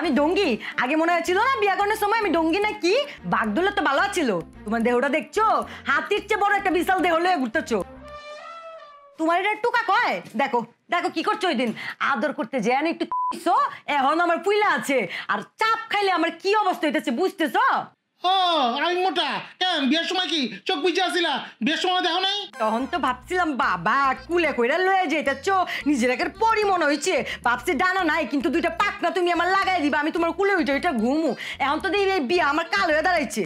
আমি ডঙ্গি। আগে মনে হয়েছিল না বিয়া সময় আমি ডঙ্গি না কি? বাগদুলের তো ভালো ছিল। তোমার দেহটা দেখছ? হাতির চেয়ে বড় একটা বিশাল দেহ লয়ে ঘুরতেছো। তোমার এটা টুকা কয়? দেখো দেখো কি করছ ওই দিন। আদর করতে যে একটু এখন আমার পুইলা আছে। আর চাপ খাইলে আমার কি অবস্থা হইতেছে বুঝতেছো? ও আমি মোটা। কেন, বিয়ের সময় কি চোখ বুঝে আসিলা? বিয়ের সময় দেখো নাই? তখন তো ভাবছিলাম, বাবা, কুলে কইরা লয়ে যেতেছ নিজের একের পরি মনে হয়েছে ভাবছি ডানা নাই, কিন্তু দুইটা পাকনা তুমি আমার লাগাই দিবা, আমি তোমার কুলে উঠে ওইটা ঘুমু। এখন তো দেখি বিয়ে আমার কাল হয়ে দাঁড়াইছে।